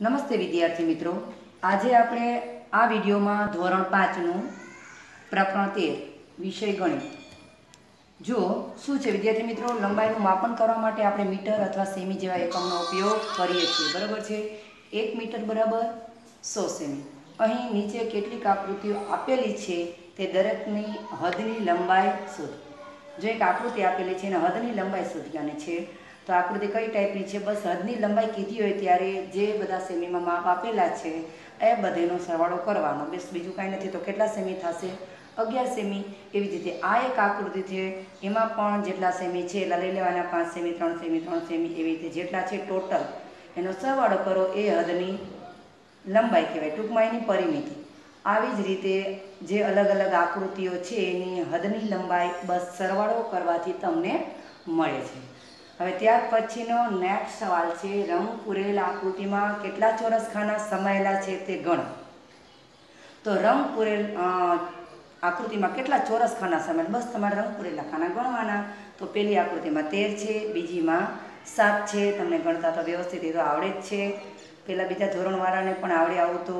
નમસ્તે વિદ્યાર્થી મિત્રો. આજે આપણે આ વિડીયોમાં ધોરણ પાંચનું પ્રકરણ તેર, વિષય ગણિત. જો શું છે? વિદ્યાર્થી મિત્રો, લંબાઈનું માપન કરવા માટે આપણે મીટર અથવા સેમી જેવા એકમનો ઉપયોગ કરીએ છીએ. બરાબર છે? એક મીટર બરાબર સો સેમી. અહીં નીચે કેટલીક આકૃતિઓ આપેલી છે તે દરેકની હદની લંબાઈ શોધ. જો એક આકૃતિ આપેલી છે અને હદની લંબાઈ શોધવાની છે તો આકૃતિ કઈ ટાઈપની છે? બસ હદની લંબાઈ કીધી હોય ત્યારે જે બધા સેમીમાં માપ આપેલા છે, એ બધેનો સરવાળો કરવાનો. બસ બીજું કાંઈ નથી. તો કેટલા સેમી થશે? અગિયાર સેમી. એવી જ રીતે આ એક આકૃતિ છે. એમાં પણ જેટલા સેમી છે, એટલા લઈ લેવાના. પાંચ સેમી, ત્રણ સેમી ત્રણ સેમી, એવી રીતે જેટલા છે ટોટલ. એનો સરવાળો કરો એ હદની લંબાઈ કહેવાય. ટૂંકમાં એની પરિમિતિ. આવી જ રીતે જે અલગ અલગ આકૃતિઓ છે, એની હદની લંબાઈ બસ સરવાળો કરવાથી તમને મળે છે. હવે ત્યાર પછીનો નેક્સ્ટ સવાલ છે, રંગ પૂરેલ આકૃતિમાં કેટલા ચોરસ ખાના સમાયેલા છે તે ગણો. તો રંગ પૂરેલ આકૃતિમાં કેટલા ચોરસ ખાના સમાયેલ? બસ તમારે રંગ પૂરેલા ખાના ગણવાના. તો પેલી આકૃતિમાં તેર છે, બીજીમાં સાત છે, તમને ગણતા તો વ્યવસ્થિત એ તો આવડે જ છે. પહેલાં બીજા ધોરણવાળાને પણ આવડે આવું તો.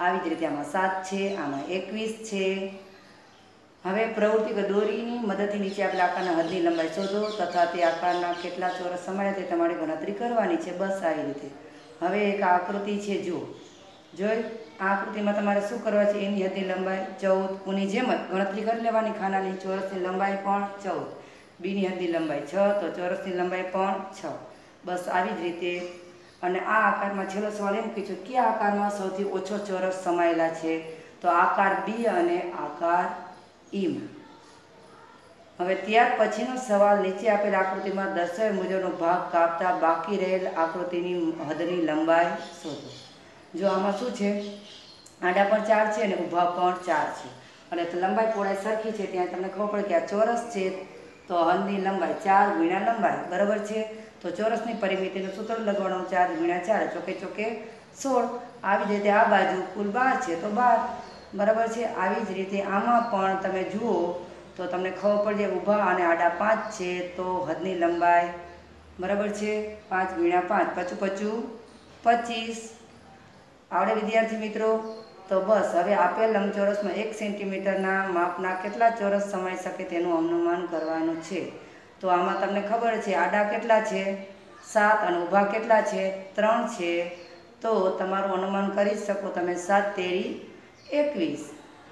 આવી જ રીતે આમાં સાત છે, આમાં એકવીસ છે. હવે પ્રવૃત્તિ દોરીની મદદથી નીચે આપેલા આકારના હદની લંબાઈ શોધો તથા તે આકારના કેટલા ચોરસ સમાય તે તમારે ગણતરી કરવાની છે. બસ આવી રીતે. હવે એક આકૃતિ છે, જુઓ. જોઈ? આ આકૃતિમાં તમારે શું કરવા છે? એની હદની લંબાઈ ચૌદ. ઉની જેમ જ ગણતરી કરી લેવાની. ખાનાની ચોરસની લંબાઈ પણ ચૌદ. બીની હદની લંબાઈ છ, તો ચોરસની લંબાઈ પણ છ. બસ આવી જ રીતે. અને આ આકારમાં છેલ્લો સવાલ એમ પૂછ્યો કે આકારમાં સૌથી ઓછો ચોરસ સમાયેલા છે? તો આકાર બી અને આકાર ઈમાં. હવે ત્યાર પછીનો સવાલ નીચે આપેલ આકૃતિમાં દર્શાવ્યા મુજબનો ભાગ કાપતા બાકી રહેલ આકૃતિની હદની લંબાઈ શોધો. જો આમાં શું છે? આડા પણ ચાર છે અને ઊભા પણ ચાર છે. અને લંબાઈ પહોળાઈ સરખી છે ત્યાં તમને ખબર પડે કે આ ચોરસ છે, તો હદની લંબાઈ ચાર ગુણ્યા લંબાઈ, બરાબર છે? તો ચોરસની પરિમિતિનું સૂત્ર લગાવવાનું ચાર ગુણ્યા ચાર, ચોકે ચોકે સોળ. આવી જ રીતે આ બાજુ કુલ બાર છે, તો બાર. બરાબર છે? આવી જ રીતે આમાં પણ તમે જુઓ તો તમને ખબર પડશે ઊભા અને આડા પાંચ છે તો હદની લંબાઈ બરાબર છે? પાંચ ગુણ્યા પાંચ. પચું પચું પચીસ. આવડે વિદ્યાર્થી મિત્રો, તો બસ હવે આપેલ લંબચોરસમાં એક સેન્ટીમીટરના માપના કેટલા ચોરસ સમાઈ શકે તેનું અનુમાન કરવાનું છે? તો આમાં તમને ખબર છે, આડા કેટલા છે? સાત અને ઊભા કેટલા છે? ત્રણ છે. તો તમારું અનુમાન કરી શકો. તમે સાત તેરી એકવીસ.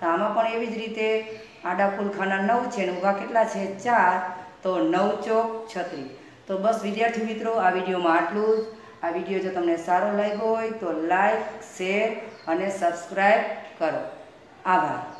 તો આમાં પણ એવી જ રીતે આડા કુલ નવ છે અને ઊભા કેટલા છે? ચાર. તો નવ ચોક છત્રીસ. તો બસ વિદ્યાર્થી મિત્રો, આ વિડીયોમાં આટલું જ. આ વીડિયો જો તમને સારો લાગ્યો હોય તો લાઈક, શેર અને સબસ્ક્રાઈબ કરો. આભાર.